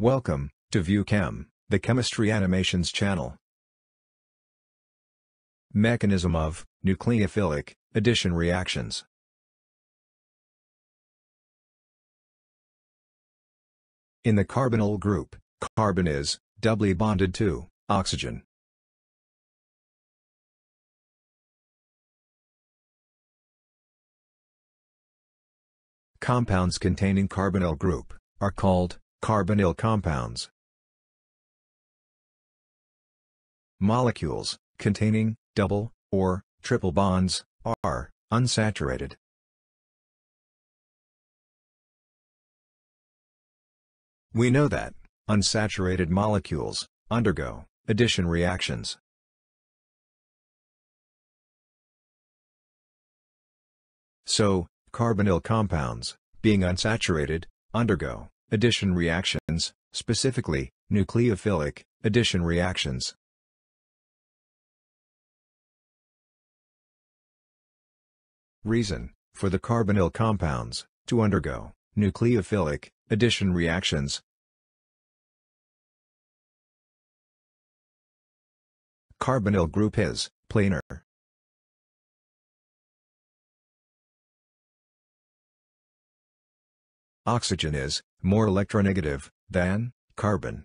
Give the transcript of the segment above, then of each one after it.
Welcome to ViewChem, the chemistry animations channel. Mechanism of nucleophilic addition reactions. In the carbonyl group, carbon is doubly bonded to oxygen. Compounds containing carbonyl group are called carbonyl compounds. Molecules containing double or triple bonds are unsaturated. We know that unsaturated molecules undergo addition reactions. So, carbonyl compounds, being unsaturated, undergo addition reactions, specifically, nucleophilic addition reactions. Reason for the carbonyl compounds to undergo nucleophilic addition reactions. Carbonyl group is planar. Oxygen is more electronegative than carbon.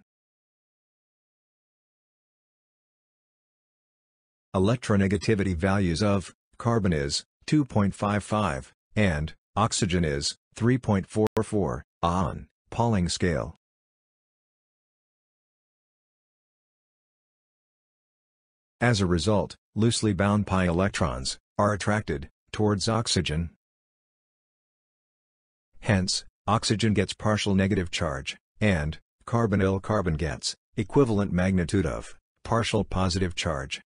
Electronegativity values of carbon is 2.55 and oxygen is 3.44 on Pauling scale. As a result, loosely bound pi electrons are attracted towards oxygen. Hence, oxygen gets partial negative charge, and carbonyl carbon gets equivalent magnitude of partial positive charge.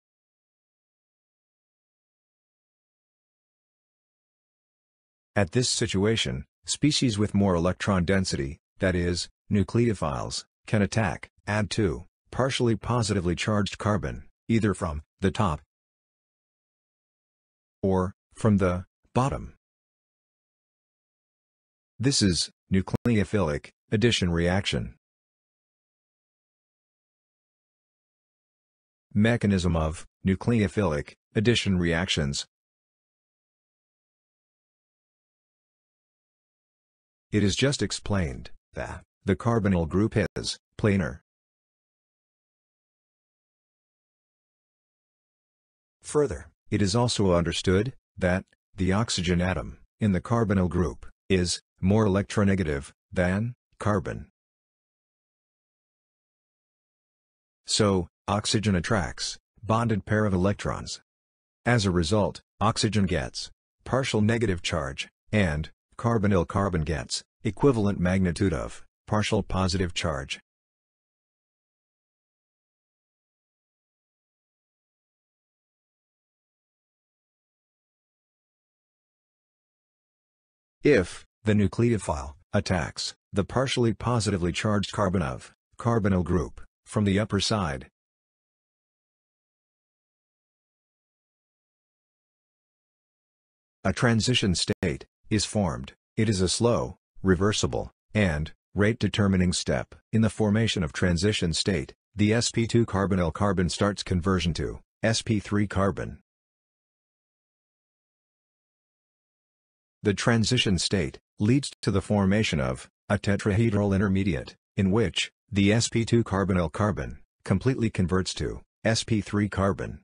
At this situation, species with more electron density, that is, nucleophiles, can attack, add to, partially positively charged carbon, either from the top or from the bottom. This is nucleophilic addition reaction. Mechanism of nucleophilic addition reactions. It is just explained that the carbonyl group is planar. Further, it is also understood that the oxygen atom in the carbonyl group is more electronegative than carbon. So, oxygen attracts bonded pair of electrons. As a result, oxygen gets partial negative charge, and carbonyl carbon gets equivalent magnitude of partial positive charge. If the nucleophile attacks the partially positively charged carbon of carbonyl group from the upper side, a transition state is formed. It is a slow, reversible, and rate-determining step. In the formation of transition state, the sp2 carbonyl carbon starts conversion to sp3 carbon. The transition state leads to the formation of a tetrahedral intermediate, in which the sp2 carbonyl carbon completely converts to sp3 carbon.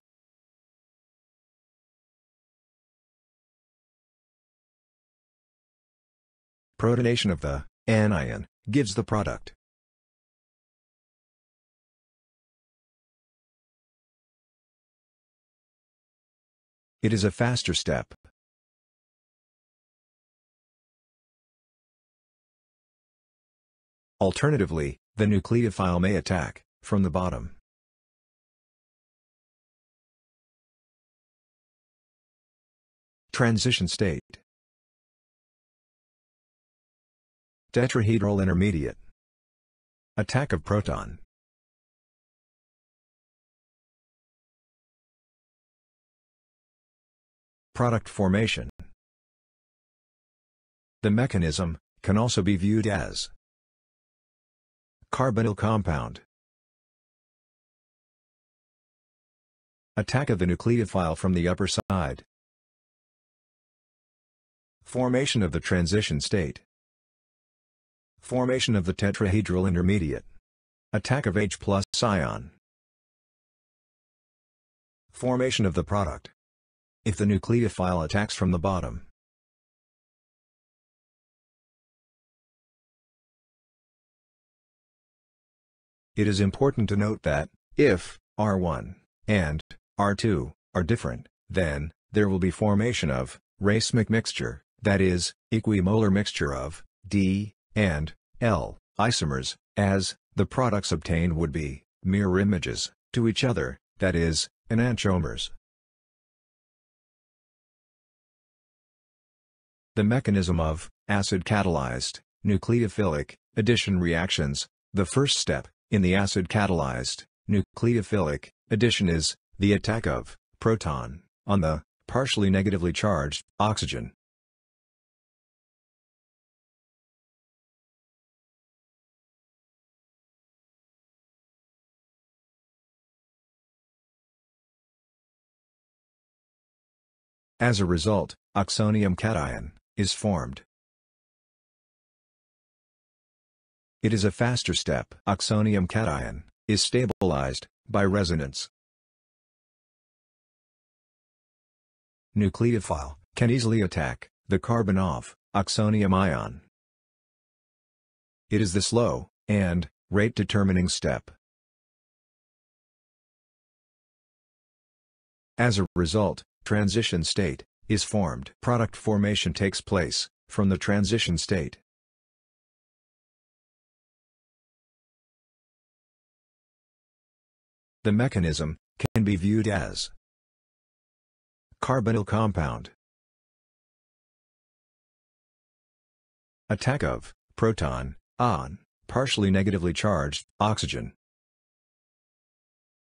Protonation of the anion gives the product. It is a faster step. Alternatively, the nucleophile may attack from the bottom. Transition state. Tetrahedral intermediate. Attack of proton. Product formation. The mechanism can also be viewed as Carbonyl compound. Attack of the nucleophile from the upper side. Formation of the transition state. Formation of the tetrahedral intermediate. Attack of H plus ion. Formation of the product. If the nucleophile attacks from the bottom. It is important to note that, if R1 and R2 are different, then there will be formation of racemic mixture, that is, equimolar mixture of D and L isomers, as the products obtained would be mirror images to each other, that is, enantiomers. The mechanism of acid-catalyzed nucleophilic addition reactions, the first step in the acid-catalyzed nucleophilic addition is the attack of proton on the partially negatively charged oxygen. As a result, oxonium cation is formed. It is a faster step. Oxonium cation is stabilized by resonance. Nucleophile can easily attack the carbon of oxonium ion. It is the slow and rate-determining step. As a result, transition state is formed. Product formation takes place from the transition state. The mechanism can be viewed as carbonyl compound. Attack of proton on partially negatively charged oxygen.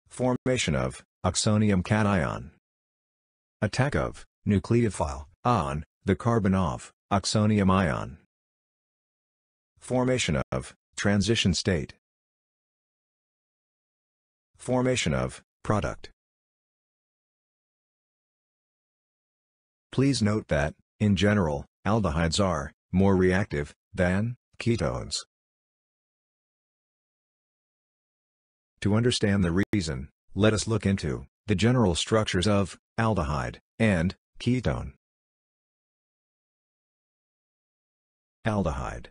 Formation of oxonium cation. Attack of nucleophile on the carbon of oxonium ion. Formation of transition state Formation of product. Please note that, in general, aldehydes are more reactive than ketones. To understand the reason, let us look into the general structures of aldehyde and ketone. Aldehyde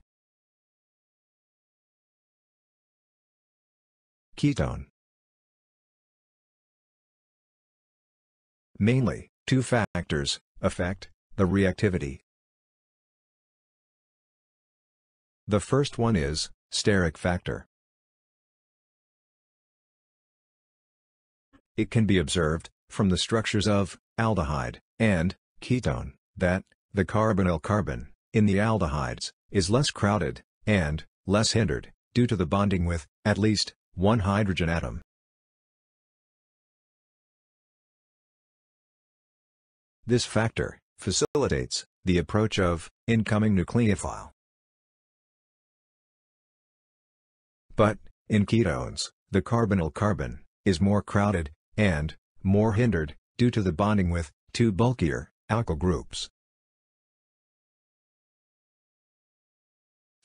Ketone Mainly, two factors affect the reactivity. The first one is steric factor. It can be observed, from the structures of aldehyde and ketone, that the carbonyl carbon in the aldehydes is less crowded and less hindered due to the bonding with at least one hydrogen atom. This factor facilitates the approach of incoming nucleophile. But, in ketones, the carbonyl carbon is more crowded and more hindered due to the bonding with two bulkier alkyl groups.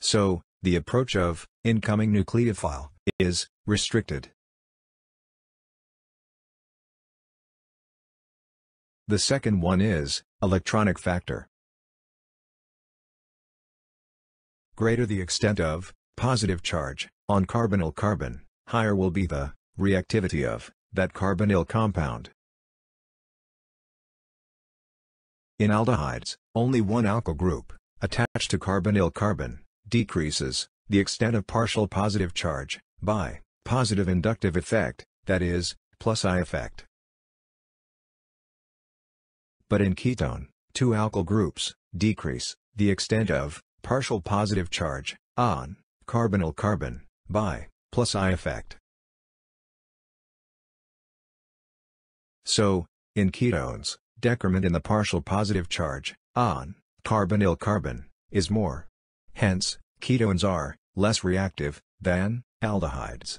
So, the approach of incoming nucleophile is restricted. The second one is, electronic factor. Greater the extent of, positive charge, on carbonyl carbon, higher will be the, reactivity of, that carbonyl compound. In aldehydes, only one alkyl group, attached to carbonyl carbon, decreases, the extent of partial positive charge, by, positive inductive effect, that is, plus I effect. But in ketone, two alkyl groups decrease the extent of partial positive charge on carbonyl carbon by plus I effect. So, in ketones, decrement in the partial positive charge on carbonyl carbon is more. Hence, ketones are less reactive, than, aldehydes.